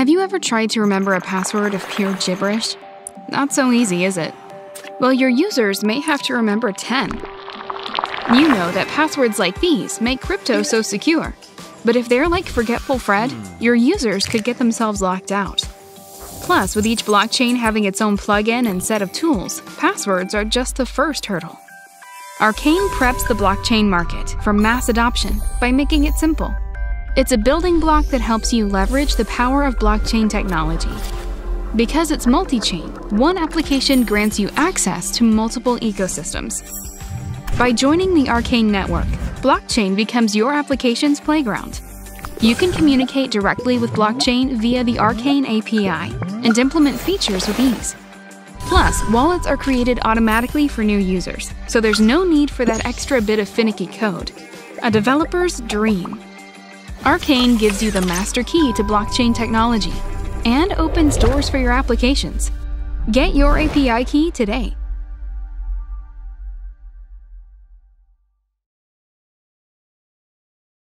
Have you ever tried to remember a password of pure gibberish? Not so easy, is it? Well, your users may have to remember 10. You know that passwords like these make crypto so secure. But if they're like Forgetful Fred, hmm. your users could get themselves locked out. Plus, with each blockchain having its own plugin and set of tools, passwords are just the first hurdle. Arkane preps the blockchain market for mass adoption by making it simple. It's a building block that helps you leverage the power of blockchain technology. Because it's multi chain, one application grants you access to multiple ecosystems. By joining the Arkane network, blockchain becomes your application's playground. You can communicate directly with blockchain via the Arkane API and implement features with ease. Plus, wallets are created automatically for new users, so there's no need for that extra bit of finicky code. A developer's dream. Arkane gives you the master key to blockchain technology and opens doors for your applications. Get your API key today